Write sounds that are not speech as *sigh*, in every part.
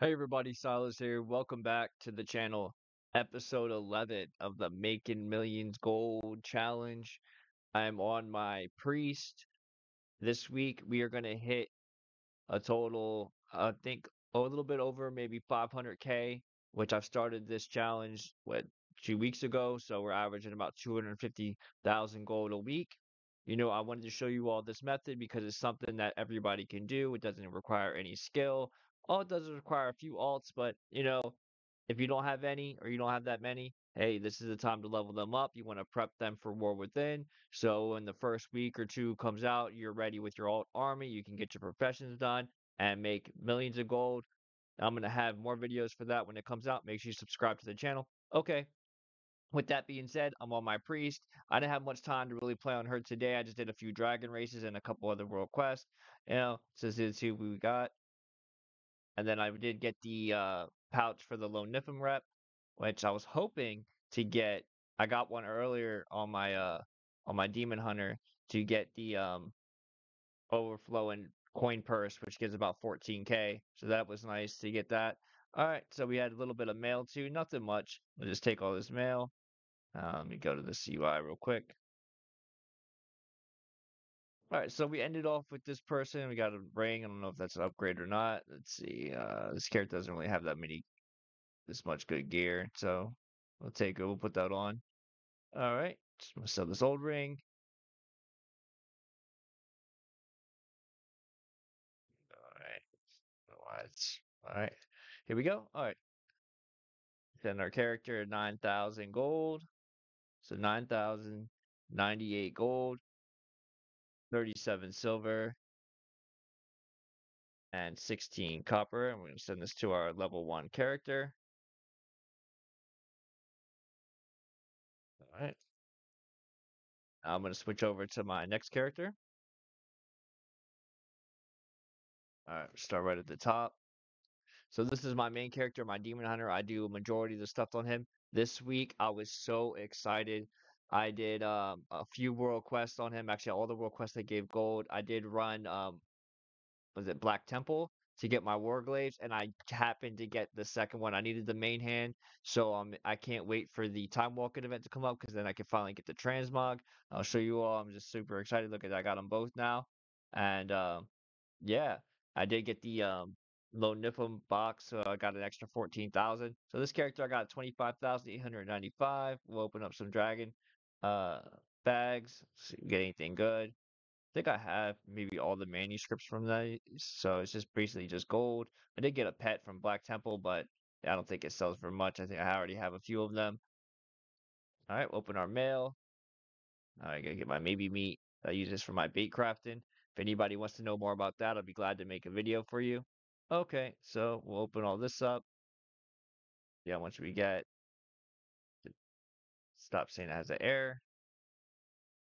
Hey everybody, Silas here. Welcome back to the channel. Episode 11 of the Making Millions Gold Challenge. I'm on my priest. This week we are going to hit a total, I think, a little bit over maybe 500k, which I've started this challenge, what, two weeks ago. So we're averaging about 250,000 gold a week. You know, I wanted to show you all this method because it's something that everybody can do. It doesn't require any skill. All it does require a few alts, but you know, if you don't have any or you don't have that many, hey, this is the time to level them up. You want to prep them for War Within. So when the first week or two comes out, you're ready with your alt army. You can get your professions done and make millions of gold. I'm going to have more videos for that when it comes out. Make sure you subscribe to the channel. Okay, with that being said, I'm on my priest. I didn't have much time to really play on her today. I just did a few dragon races and a couple other world quests. You know, so this is who we got. And then I did get the uh, pouch for the Loamm Niffen rep, which I was hoping to get. I got one earlier on my uh on my Demon Hunter to get the um overflowing coin purse, which gives about 14k. So that was nice to get that. All right, so we had a little bit of mail too, nothing much. We'll just take all this mail. Uh, let me go to the CUI real quick. All right, so we ended off with this person. We got a ring. I don't know if that's an upgrade or not. Let's see. Uh, this character doesn't really have that many, this much good gear. So we'll take it. We'll put that on. All right. Gonna sell this old ring. All right. All right. Here we go. All right. Send our character 9,000 gold. So 9,098 gold, 37 silver, and 16 copper. I'm going to send this to our level 1 character. All right. I'm going to switch over to my next character. All right, start right at the top. So this is my main character, my demon hunter. I do a majority of the stuff on him. This week I was so excited. I did um, a few world quests on him. Actually, all the world quests that gave gold. I did run um, was it Black Temple to get my Warglaives, and I happened to get the second one. I needed the main hand, so um, I can't wait for the Time Walking event to come up because then I can finally get the Transmog. I'll show you all. I'm just super excited. Look at I got them both now, and um, yeah, I did get the um Loamm Niffen box, so I got an extra 14,000. So this character I got 25,895. We'll open up some dragon uh bags, get anything good. I think I have maybe all the manuscripts from that. so it's just basically just gold. I did get a pet from Black Temple, but I don't think it sells for much. I think I already have a few of them. All right, open our mail. All right, gotta get my maybe meat. I use this for my bait crafting. If anybody wants to know more about that, I'll be glad to make a video for you. Okay, so we'll open all this up. Yeah, once we get stop saying it has an error.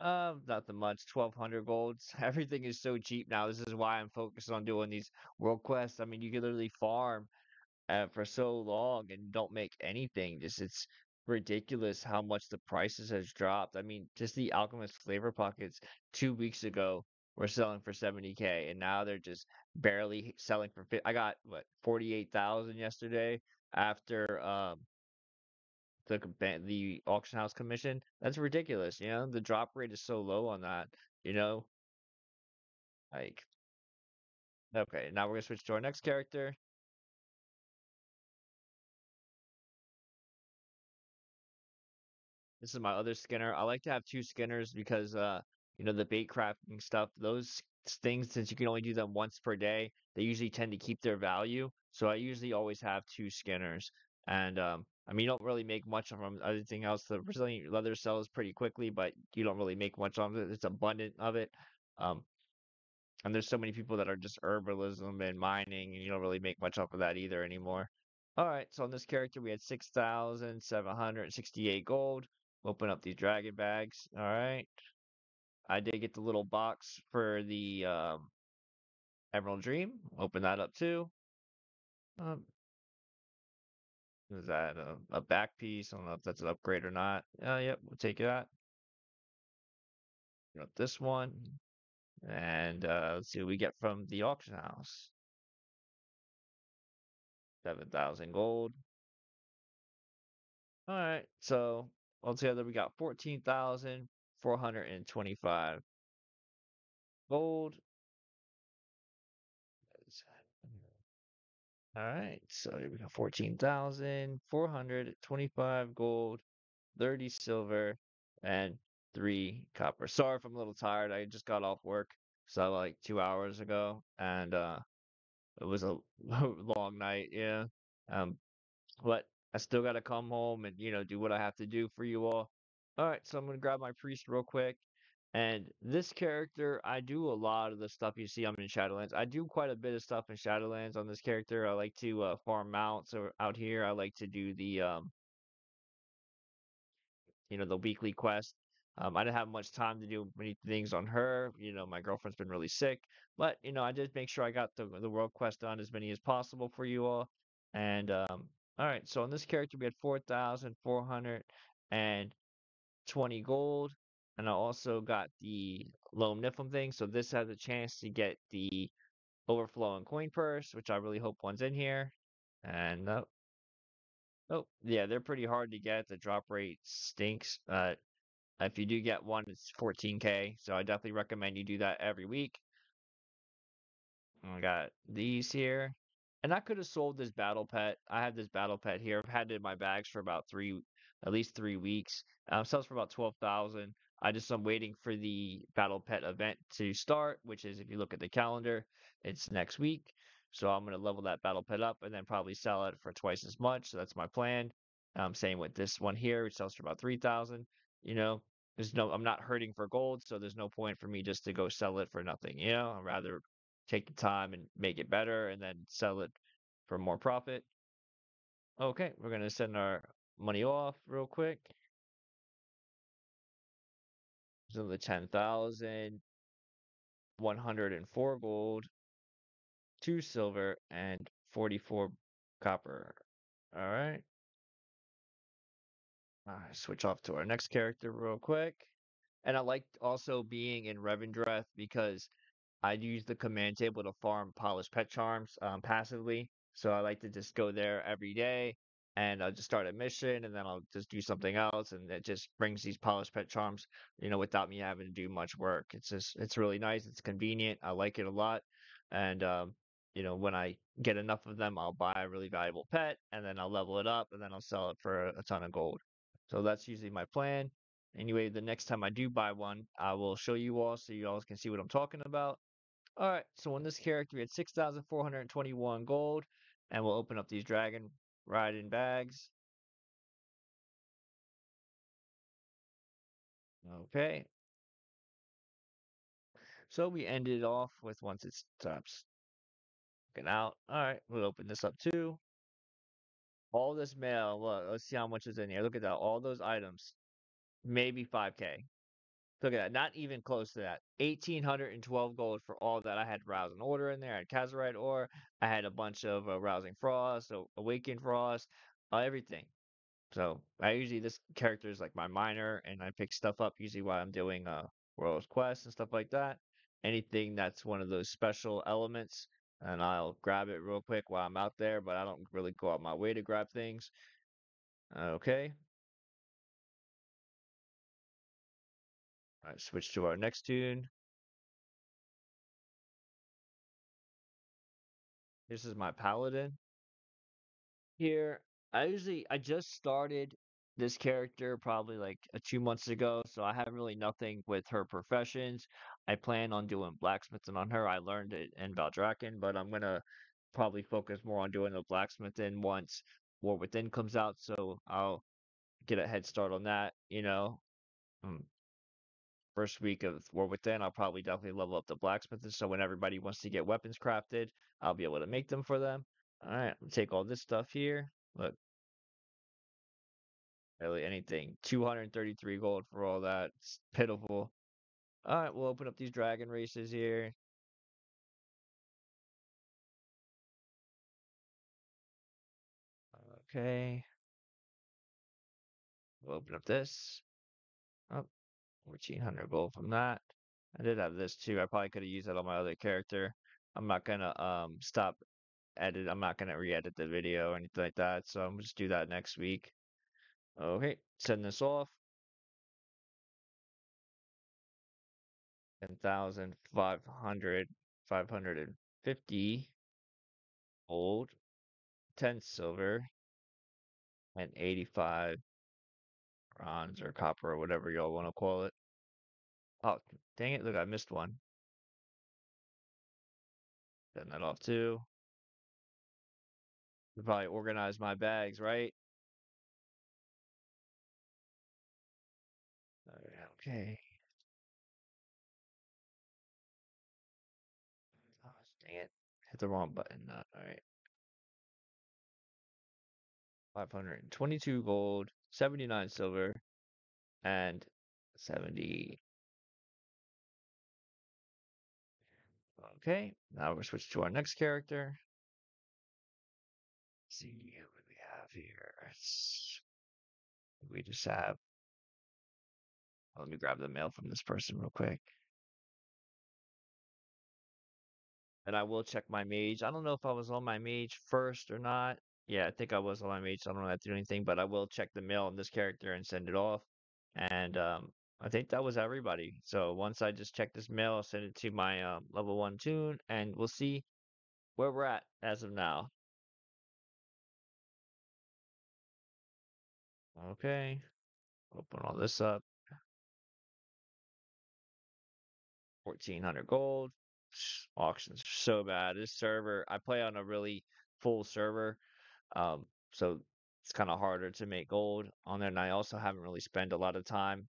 Um, nothing much. Twelve hundred golds. *laughs* Everything is so cheap now. This is why I'm focused on doing these world quests. I mean, you can literally farm uh, for so long and don't make anything. Just it's ridiculous how much the prices has dropped. I mean, just the Alchemist flavor pockets two weeks ago were selling for 70k, and now they're just barely selling for. I got what 48,000 yesterday after um the the auction house commission. That's ridiculous. You know, the drop rate is so low on that. You know, like okay, now we're gonna switch to our next character. This is my other Skinner. I like to have two Skinners because uh, you know, the bait crafting stuff, those things, since you can only do them once per day, they usually tend to keep their value. So I usually always have two Skinners. And um, I mean, you don't really make much of them. Else, the Resilient leather sells pretty quickly, but you don't really make much of it. It's abundant of it. Um, and there's so many people that are just herbalism and mining, and you don't really make much off of that either anymore. All right, so on this character, we had 6,768 gold. Open up these dragon bags. All right. I did get the little box for the um, Emerald Dream. Open that up too. Um, is that a, a back piece? I don't know if that's an upgrade or not. Uh, yep, we'll take that. Got this one. And uh, let's see what we get from the auction house. 7,000 gold. All right, so altogether we got 14,425 gold. All right, so here we go 14,425 gold, 30 silver, and three copper. Sorry if I'm a little tired. I just got off work, so like two hours ago, and uh, it was a *laughs* long night. Yeah, um, but I still got to come home and you know do what I have to do for you all. All right, so I'm gonna grab my priest real quick. And this character, I do a lot of the stuff you see I'm in Shadowlands. I do quite a bit of stuff in Shadowlands on this character. I like to uh, farm mounts or out here. I like to do the um, you know, the weekly quest. Um, I didn't have much time to do many things on her. You know, my girlfriend's been really sick, but you know, I did make sure I got the the world quest done as many as possible for you all. And um, all right, so on this character we had four thousand four hundred and twenty gold, and I also got the Loamm Niffen thing. So this has a chance to get the overflow and coin purse, which I really hope one's in here. And uh, Oh, yeah, they're pretty hard to get. The drop rate stinks. Uh, if you do get one, it's 14k. So I definitely recommend you do that every week. I got these here. And I could have sold this battle pet. I have this battle pet here. I've had it in my bags for about three, at least three weeks. Um, sells for about 12,000. I just am waiting for the battle pet event to start, which is if you look at the calendar, it's next week. So I'm going to level that battle pet up and then probably sell it for twice as much. So that's my plan. Um, same with this one here, which sells for about 3,000. You know, there's no, I'm not hurting for gold, so there's no point for me just to go sell it for nothing. You know, I'd rather take the time and make it better and then sell it for more profit. Okay, we're going to send our money off real quick. So the 10,104 gold, 2 silver, and 44 copper. All right. Uh, switch off to our next character real quick. And I like also being in Revendreth because I'd use the command table to farm polished pet charms um, passively. So I like to just go there every day and I'll just start a mission and then I'll just do something else and it just brings these polished pet charms, you know, without me having to do much work. It's just it's really nice, it's convenient. I like it a lot. And um, you know, when I get enough of them, I'll buy a really valuable pet and then I'll level it up and then I'll sell it for a, ton of gold. So that's usually my plan. Anyway, the next time I do buy one, I will show you all so you all can see what I'm talking about. All right, so on this character, we had 6,421 gold, and we'll open up these dragon riding bags. Okay. So we ended off with once it stops looking out. All right, we'll open this up too. All this mail, look, let's see how much is in here. Look at that, all those items, maybe 5k. Look at that, not even close to that. 1812 gold for all that. I had Rousing Order in there, I had Khaz'gorite Ore, I had a bunch of uh, Rousing Frost, so Awakened Frost, uh, everything. So I usually, this character is like my miner, and I pick stuff up usually while I'm doing uh, World's Quest and stuff like that. Anything that's one of those special elements, and I'll grab it real quick while I'm out there, but I don't really go out my way to grab things. Okay. All right, switch to our next tune. This is my paladin. Here, I usually I just started this character probably like uh, two months ago, so I have really nothing with her professions. I plan on doing blacksmithing on her. I learned it in Valdrakken, but I'm gonna probably focus more on doing the blacksmithing once War Within comes out, so I'll get a head start on that, you know. Um, first week of War Within, I'll probably definitely level up the blacksmithing, so when everybody wants to get weapons crafted, I'll be able to make them for them. All right, take all this stuff here. Look, really anything. 233 gold for all that. It's pitiful. All right, we'll open up these dragon races here. Okay. We'll open up this. Oh, 1400 gold from that. I did have this too. I probably could have used that on my other character. I'm not gonna um stop edit. I'm not gonna re-edit the video or anything like that. So I'm just do that next week. Okay, send this off. Ten thousand five hundred, five hundred and fifty gold, ten silver, and eighty-five bronze or copper or whatever y'all want to call it. Oh, dang it! Look, I missed one. Send that off too. Probably organize my bags, right? Okay. Oh, dang it. Hit the wrong button. All right. 522 gold, 79 silver, and 70. Okay, now we're switch to our next character. Let's see what we have here. It's- We just have. Oh, let me grab the mail from this person real quick. And I will check my mage. I don't know if I was on my mage first or not. Yeah, I think I was mage, so I don't have to do anything, but I will check the mail on this character and send it off. And um, I think that was everybody. So once I just check this mail, I'll send it to my um, level one tune, and we'll see where we're at as of now. Okay, open all this up. 1400 gold. Auctions are so bad. This server, I play on a really full server. Um, so it's kind of harder to make gold on there. And I also haven't really spent a lot of time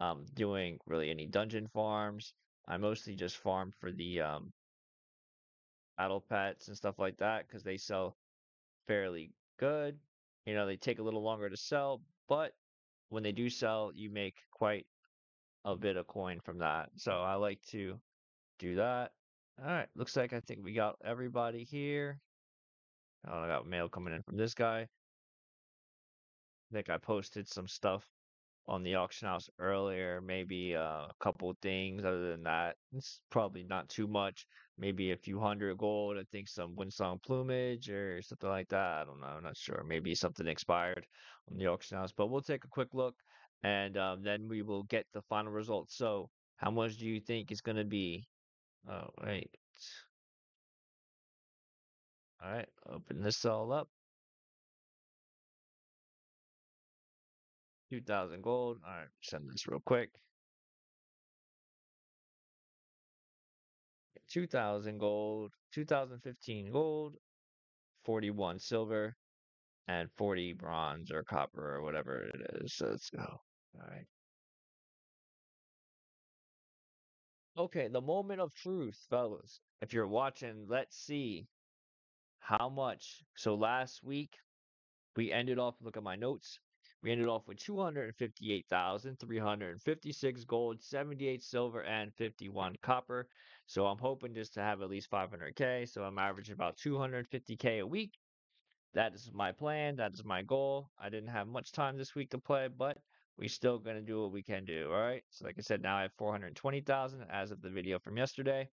um, doing really any dungeon farms. I mostly just farm for the um, battle pets and stuff like that because they sell fairly good. You know, they take a little longer to sell, but when they do sell, you make quite a bit of coin from that. So I like to do that. All right, looks like I think we got everybody here. I got mail coming in from this guy. I think I posted some stuff on the auction house earlier. Maybe uh, a couple things. Other than that, it's probably not too much. Maybe a few hundred gold. I think some windsong plumage or something like that. I don't know. I'm not sure. Maybe something expired on the auction house. But we'll take a quick look, and um, then we will get the final results. So, how much do you think is going to be? Oh, wait. All right, open this all up. 2,000 gold. All right, send this real quick. 2,000 gold, 2015 gold, 41 silver, and 40 bronze or copper or whatever it is. So let's go. All right. Okay, the moment of truth, fellas. If you're watching, let's see how much. So last week, we ended off, look at my notes. We ended off with 258,356 gold, 78 silver, and 51 copper. So I'm hoping just to have at least 500k. So I'm averaging about 250k a week. That is my plan. That is my goal. I didn't have much time this week to play, but we're still going to do what we can do. All right. So like I said, now I have 420,000 as of the video from yesterday.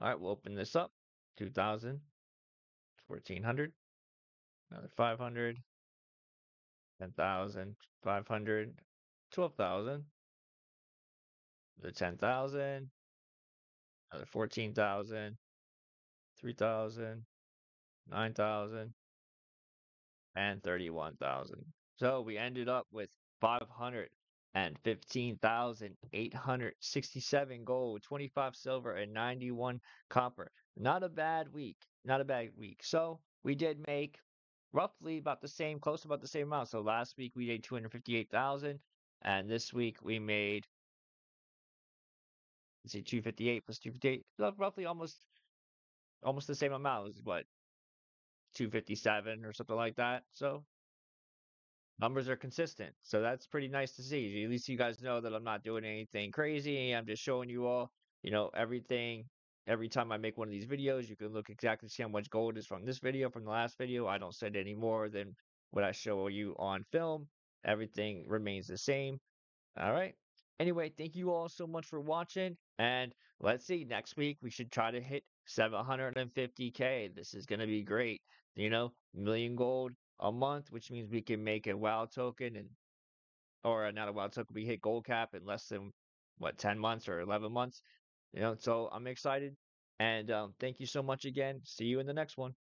All right. We'll open this up. 2,000, 1,400, another mm. 500, 10,000, 500, 12,000, the 10,000, another 14,000, 3,000, 9,000, and 31,000. So we ended up with 515,867 gold, 25 silver, and 91 copper. Not a bad week. Not a bad week. So we did make roughly about the same, close about the same amount. So last week we made 258,000, and this week we made let's see, 258 plus 258, roughly almost almost the same amount. Was what 257 or something like that. So numbers are consistent. So that's pretty nice to see. At least you guys know that I'm not doing anything crazy. I'm just showing you all, you know, everything. Every time I make one of these videos, you can look exactly see how much gold is from this video, from the last video. I don't send any more than what I show you on film. Everything remains the same. All right. Anyway, thank you all so much for watching. And let's see, next week we should try to hit 750k. This is gonna be great. You know, million gold a month, which means we can make a WoW token and or uh, not a WoW token. We hit gold cap in less than what 10 months or 11 months. You know, so I'm excited. And um, thank you so much again. See you in the next one.